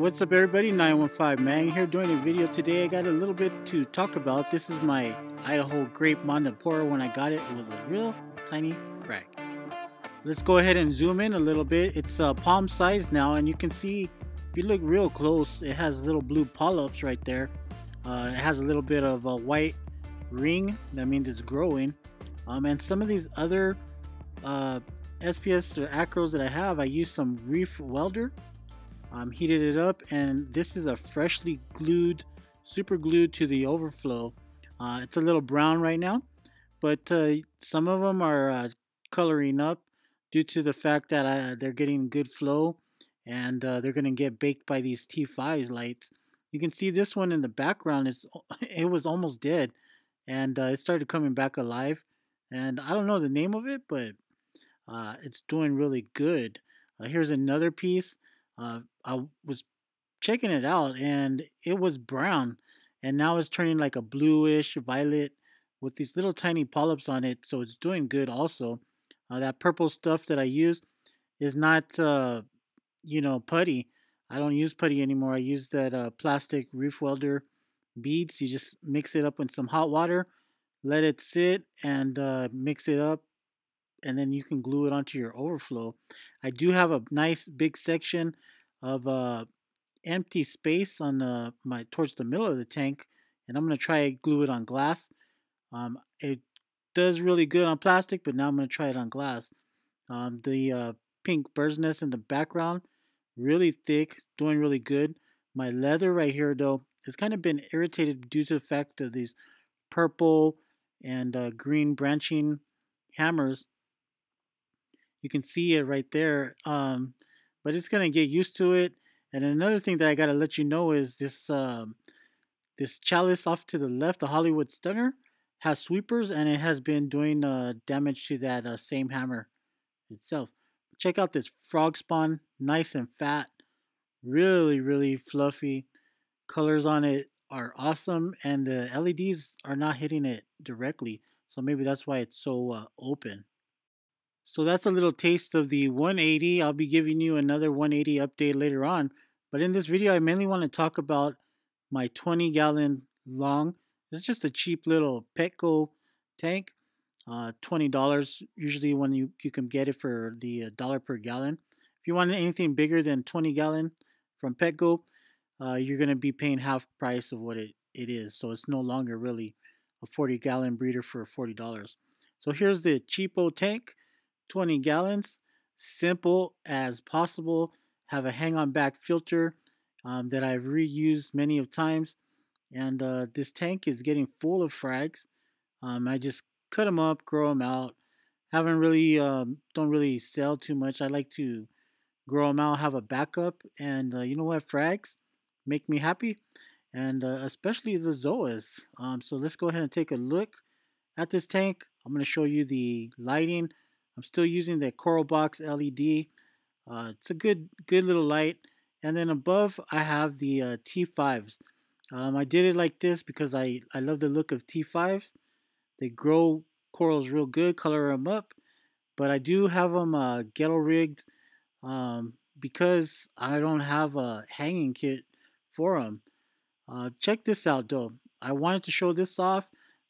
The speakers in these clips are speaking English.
What's up everybody, 915 Mang here doing a video today. I got a little bit to talk about. This is my Idaho Grape Montipora. When I got it, it was a real tiny frag. Let's go ahead and zoom in a little bit. It's uh, palm size now and you can see, if you look real close, it has little blue polyps right there. Uh, it has a little bit of a white ring, that means it's growing. Um, and some of these other uh, SPS or acros that I have, I use some reef welder um, heated it up and this is a freshly glued super glued to the overflow. Uh, it's a little brown right now but uh, some of them are uh, coloring up due to the fact that uh, they're getting good flow and uh, they're gonna get baked by these T5 lights. You can see this one in the background is it was almost dead and uh, it started coming back alive and I don't know the name of it but it's doing really good. Here's another piece uh, I was checking it out and it was brown and now it's turning like a bluish violet with these little tiny polyps on it so it's doing good also. Uh, that purple stuff that I use is not uh, you know putty. I don't use putty anymore. I use that uh, plastic reef welder beads. You just mix it up in some hot water let it sit and uh, mix it up and then you can glue it onto your overflow. I do have a nice big section of uh, empty space on the, my towards the middle of the tank, and I'm gonna try to glue it on glass. Um, it does really good on plastic, but now I'm gonna try it on glass. Um, the uh, pink bird's nest in the background, really thick, doing really good. My leather right here though has kind of been irritated due to the fact of these purple and uh, green branching hammers you can see it right there. Um, but it's gonna get used to it. And another thing that I gotta let you know is this um, this chalice off to the left, the Hollywood Stunner, has sweepers and it has been doing uh, damage to that uh, same hammer itself. Check out this frog spawn, nice and fat, really really fluffy. Colors on it are awesome, and the LEDs are not hitting it directly, so maybe that's why it's so uh, open. So that's a little taste of the 180. I'll be giving you another 180 update later on. But in this video, I mainly want to talk about my 20 gallon long. It's just a cheap little Petco tank. Uh, $20 usually when you, you can get it for the uh, dollar per gallon. If you want anything bigger than 20 gallon from Petco, uh, you're going to be paying half price of what it, it is. So it's no longer really a 40 gallon breeder for $40. So here's the cheapo tank. 20 gallons. Simple as possible. Have a hang on back filter um, that I've reused many of times. And uh, this tank is getting full of frags. Um, I just cut them up, grow them out. Haven't really, um, don't really sell too much. I like to grow them out, have a backup. And uh, you know what, frags make me happy. And uh, especially the Zoas. Um, so let's go ahead and take a look at this tank. I'm going to show you the lighting. I'm still using the Coral Box LED. Uh, it's a good, good little light. And then above, I have the uh, T5s. Um, I did it like this because I, I love the look of T5s. They grow corals real good, color them up. But I do have them uh, ghetto rigged um, because I don't have a hanging kit for them. Uh, check this out though. I wanted to show this off.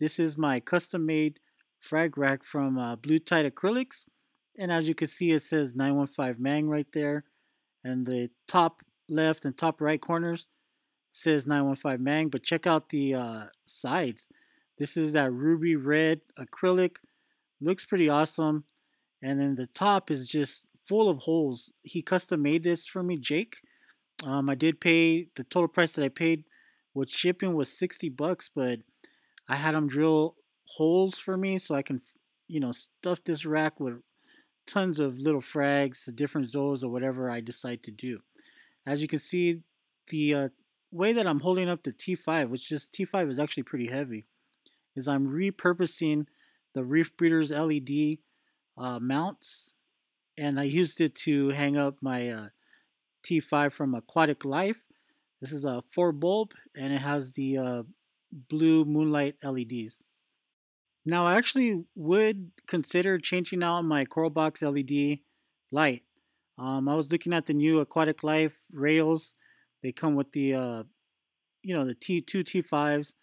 This is my custom made frag rack from uh, Blue Tide Acrylics. And as you can see, it says 915 Mang right there. And the top left and top right corners says 915 Mang. But check out the uh, sides. This is that ruby red acrylic. Looks pretty awesome. And then the top is just full of holes. He custom made this for me, Jake. Um, I did pay the total price that I paid with shipping was 60 bucks, but I had him drill holes for me so I can, you know, stuff this rack with tons of little frags, the different zones or whatever I decide to do. As you can see, the uh, way that I'm holding up the T5, which is T5 is actually pretty heavy, is I'm repurposing the Reef Breeders LED uh, mounts and I used it to hang up my uh, T5 from Aquatic Life. This is a 4 bulb and it has the uh, blue moonlight LEDs. Now, I actually would consider changing out my Coral Box LED light. Um, I was looking at the new Aquatic Life rails, they come with the uh, you know the T2 T5s,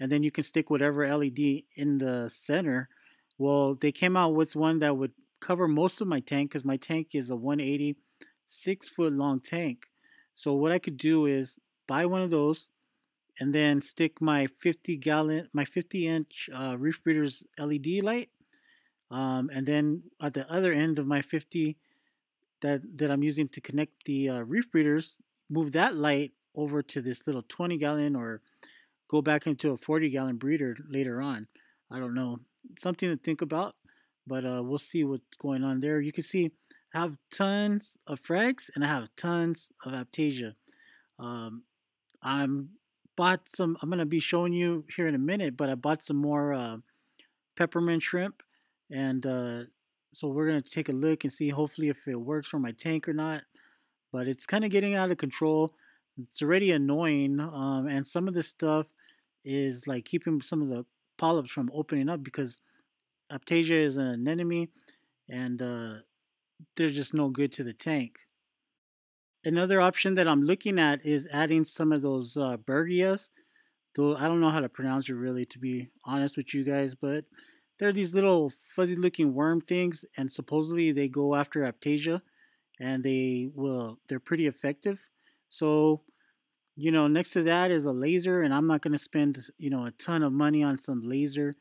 and then you can stick whatever LED in the center. Well, they came out with one that would cover most of my tank because my tank is a 180 six foot long tank. So what I could do is buy one of those and then stick my 50 gallon, my 50 inch uh, Reef Breeders LED light. Um, and then at the other end of my 50 that, that I'm using to connect the uh, Reef Breeders, move that light over to this little 20 gallon or go back into a 40 gallon breeder later on. I don't know. Something to think about, but uh, we'll see what's going on there. You can see I have tons of frags and I have tons of Aiptasia. Um, I'm bought some. I'm gonna be showing you here in a minute, but I bought some more uh, peppermint shrimp, and uh, so we're gonna take a look and see hopefully if it works for my tank or not. But it's kind of getting out of control. It's already annoying, um, and some of this stuff is like keeping some of the polyps from opening up because Aiptasia is an anemone, and uh, they're just no good to the tank. Another option that I'm looking at is adding some of those uh, Berghias. Though I don't know how to pronounce it really, to be honest with you guys, but they're these little fuzzy looking worm things, and supposedly they go after Aptasia, and they will they're pretty effective. So, you know, next to that is a laser, and I'm not going to spend you know a ton of money on some laser,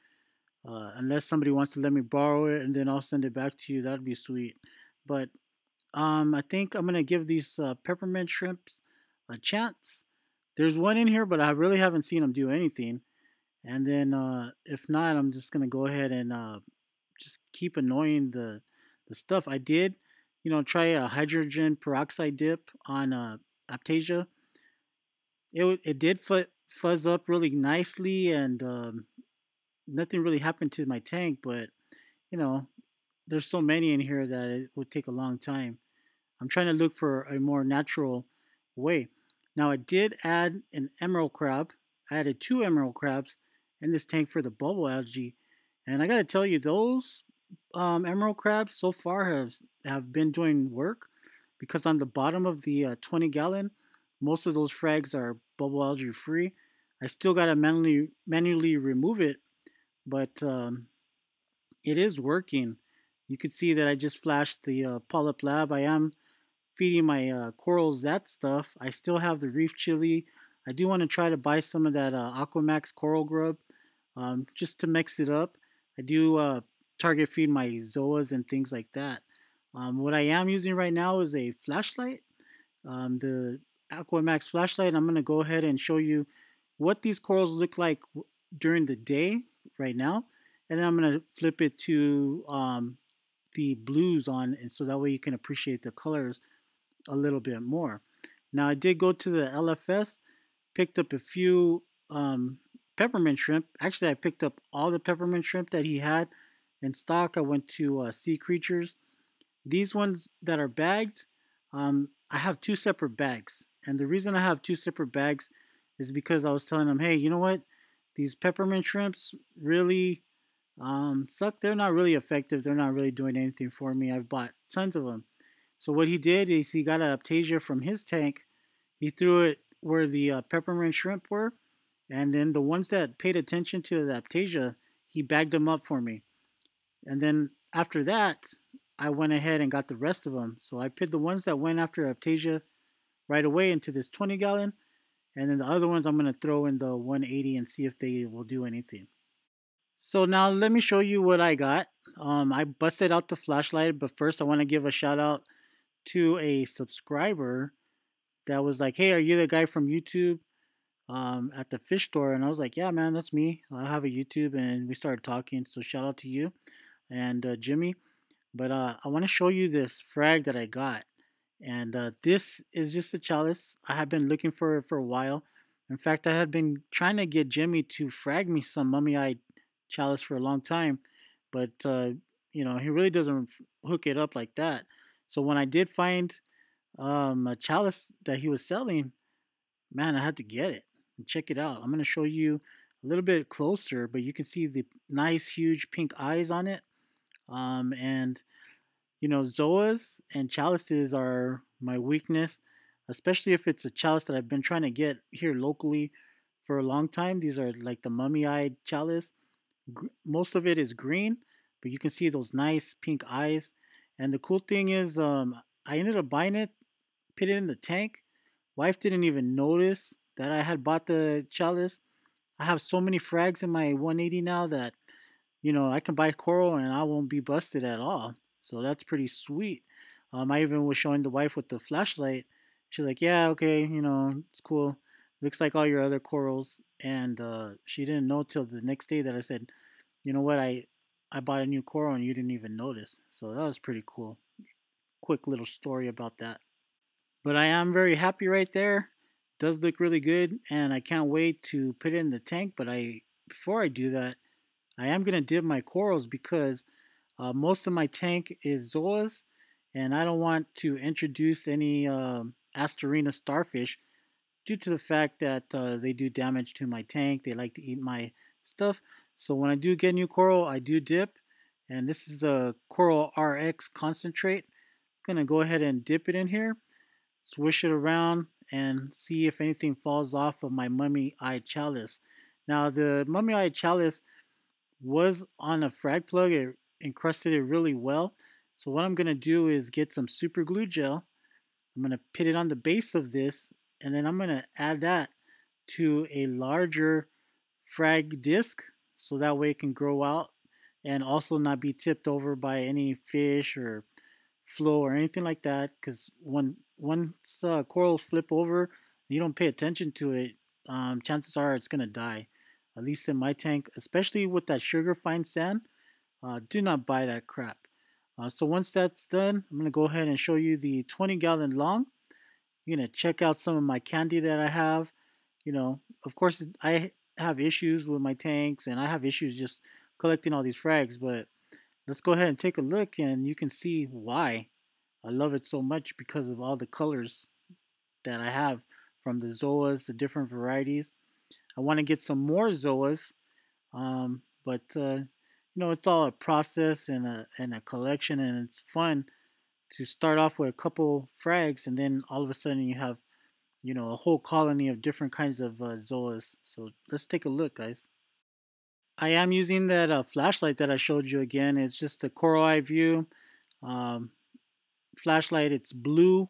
uh, unless somebody wants to let me borrow it, and then I'll send it back to you. That'd be sweet. But um, I think I'm gonna give these uh, peppermint shrimps a chance. There's one in here, but I really haven't seen them do anything. And then uh, if not, I'm just gonna go ahead and uh, just keep annoying the the stuff. I did, you know, try a hydrogen peroxide dip on uh, Aiptasia. It it did fuzz up really nicely, and um, nothing really happened to my tank. But you know, there's so many in here that it would take a long time. I'm trying to look for a more natural way. Now I did add an emerald crab. I added two emerald crabs in this tank for the bubble algae. And I got to tell you, those um, emerald crabs so far have, have been doing work because on the bottom of the uh, 20 gallon, most of those frags are bubble algae free. I still got to manually, manually remove it, but um, it is working. You can see that I just flashed the uh, Polyp Lab. I am feeding my uh, corals that stuff. I still have the reef chili. I do want to try to buy some of that uh, Aquamax coral grub um, just to mix it up. I do uh, target feed my zoas and things like that. Um, what I am using right now is a flashlight, um, the Aquamax flashlight. I'm going to go ahead and show you what these corals look like during the day right now. And then I'm going to flip it to um, the blues on and so that way you can appreciate the colors a little bit more. Now I did go to the LFS, picked up a few um, peppermint shrimp. Actually, I picked up all the peppermint shrimp that he had in stock. I went to uh, Sea Creatures. These ones that are bagged, um, I have two separate bags. And the reason I have two separate bags is because I was telling them, hey, you know what? These peppermint shrimps really um, suck. They're not really effective. They're not really doing anything for me. I've bought tons of them. So what he did is he got an Aptasia from his tank. He threw it where the uh, peppermint shrimp were. And then the ones that paid attention to the Aptasia, he bagged them up for me. And then after that, I went ahead and got the rest of them. So I put the ones that went after Aptasia right away into this 20 gallon. And then the other ones I'm going to throw in the 180 and see if they will do anything. So now let me show you what I got. Um, I busted out the flashlight, but first I want to give a shout out to a subscriber that was like, "Hey, are you the guy from YouTube um, at the fish store?" And I was like, "Yeah, man, that's me. I have a YouTube." And we started talking. So shout out to you and uh, Jimmy. But uh, I want to show you this frag that I got, and uh, this is just a chalice. I have been looking for it for a while. In fact, I had been trying to get Jimmy to frag me some mummy eye Chalice for a long time, but uh, you know he really doesn't hook it up like that. So when I did find um, a Chalice that he was selling, man, I had to get it and check it out. I'm gonna show you a little bit closer, but you can see the nice huge pink eyes on it. Um, and you know, Zoas and Chalices are my weakness. especially if it's a chalice that I've been trying to get here locally for a long time. These are like the mummy-eyed chalice. Most of it is green, but you can see those nice pink eyes. And the cool thing is, um, I ended up buying it, put it in the tank. Wife didn't even notice that I had bought the chalice. I have so many frags in my 180 now that, you know, I can buy coral and I won't be busted at all. So that's pretty sweet. Um, I even was showing the wife with the flashlight. She's like, yeah, okay, you know, it's cool. Looks like all your other corals. And uh, she didn't know till the next day that I said, you know what, I, I bought a new coral and you didn't even notice. So that was pretty cool. Quick little story about that. But I am very happy right there. Does look really good and I can't wait to put it in the tank. But I before I do that, I am going to dip my corals because uh, most of my tank is zoas and I don't want to introduce any uh, Asterina starfish due to the fact that uh, they do damage to my tank. They like to eat my stuff. So when I do get new coral, I do dip. And this is the Coral RX concentrate. I'm going to go ahead and dip it in here. Swish it around and see if anything falls off of my mummy eye chalice. Now the mummy eye chalice was on a frag plug. It encrusted it really well. So what I'm going to do is get some super glue gel. I'm going to put it on the base of this and then I'm going to add that to a larger frag disc so that way it can grow out and also not be tipped over by any fish or flow or anything like that because when once uh, corals flip over you don't pay attention to it um, chances are it's gonna die at least in my tank especially with that sugar fine sand uh, do not buy that crap. Uh, so once that's done I'm gonna go ahead and show you the 20 gallon long. You're gonna check out some of my candy that I have you know of course I have issues with my tanks and I have issues just collecting all these frags, but let's go ahead and take a look and you can see why I love it so much because of all the colors that I have from the Zoas, the different varieties. I want to get some more Zoas, um, but uh, you know it's all a process and a and a collection, and it's fun to start off with a couple frags, and then all of a sudden you have you know, a whole colony of different kinds of uh, zoas. So let's take a look, guys. I am using that uh, flashlight that I showed you again. It's just the coral eye view um, flashlight. It's blue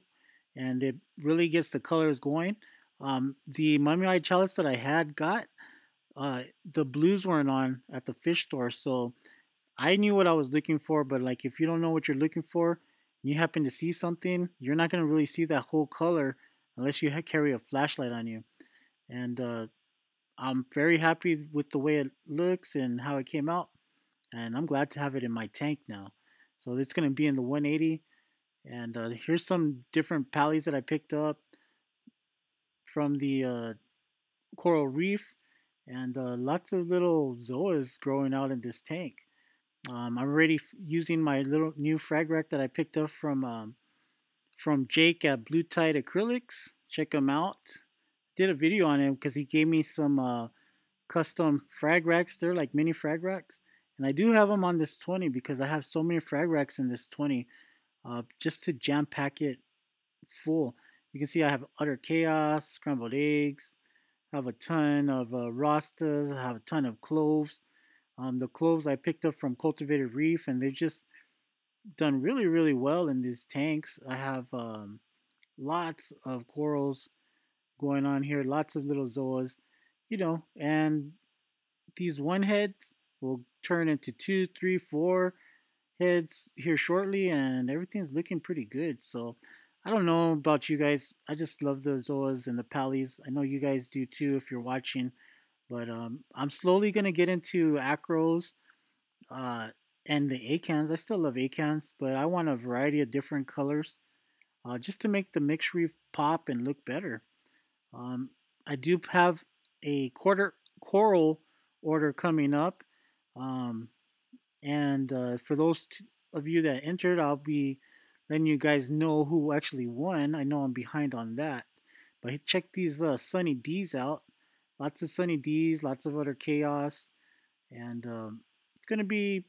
and it really gets the colors going. Um, the mummy eye chalice that I had got, uh, the blues weren't on at the fish store. So I knew what I was looking for, but like if you don't know what you're looking for, and you happen to see something, you're not going to really see that whole color unless you carry a flashlight on you. And uh, I'm very happy with the way it looks and how it came out. And I'm glad to have it in my tank now. So it's going to be in the 180. And uh, here's some different pallies that I picked up from the uh, coral reef. And uh, lots of little zoas growing out in this tank. Um, I'm already using my little new frag rack that I picked up from um, from Jake at Blue Tide Acrylics. Check him out. Did a video on him because he gave me some uh, custom frag racks. They're like mini frag racks. And I do have them on this 20 because I have so many frag racks in this 20 uh, just to jam pack it full. You can see I have utter chaos, scrambled eggs, I have a ton of uh, rastas, I have a ton of cloves. Um, the cloves I picked up from Cultivated Reef and they're just done really, really well in these tanks. I have um, lots of corals going on here, lots of little zoas, you know, and these one heads will turn into two, three, four heads here shortly, and everything's looking pretty good. So I don't know about you guys. I just love the zoas and the pallies. I know you guys do too if you're watching. But um, I'm slowly going to get into acros. Uh, and the acans. I still love acans, but I want a variety of different colors uh, just to make the mixed reef pop and look better. Um, I do have a quarter coral order coming up, um, and uh, for those of you that entered, I'll be letting you guys know who actually won. I know I'm behind on that, but check these uh, Sunny D's out. Lots of Sunny D's, lots of other chaos, and um, it's gonna be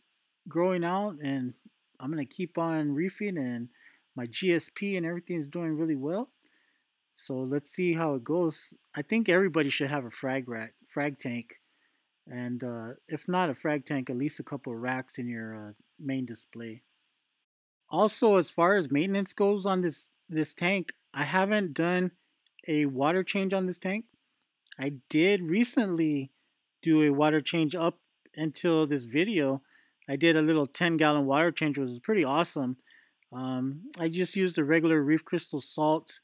growing out and I'm going to keep on reefing and my GSP and everything is doing really well. So let's see how it goes. I think everybody should have a frag rack, frag tank, and uh, if not a frag tank, at least a couple of racks in your uh, main display. Also, as far as maintenance goes on this this tank, I haven't done a water change on this tank. I did recently do a water change up until this video. I did a little 10 gallon water change, which was pretty awesome. Um, I just used the regular reef crystal salt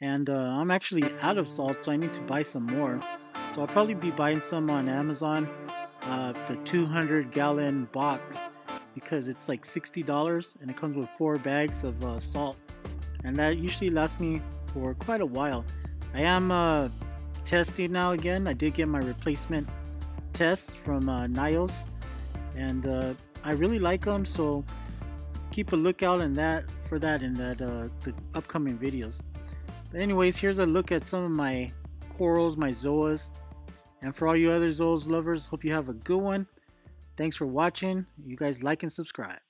and uh, I'm actually out of salt so I need to buy some more. So I'll probably be buying some on Amazon, uh, the 200 gallon box because it's like $60 and it comes with four bags of uh, salt and that usually lasts me for quite a while. I am uh, testing now again. I did get my replacement tests from uh, NYOS and uh, I really like them so keep a lookout in that for that in that uh, the upcoming videos. But anyways, here's a look at some of my corals, my zoas. And for all you other zoas lovers, hope you have a good one. Thanks for watching. You guys like and subscribe.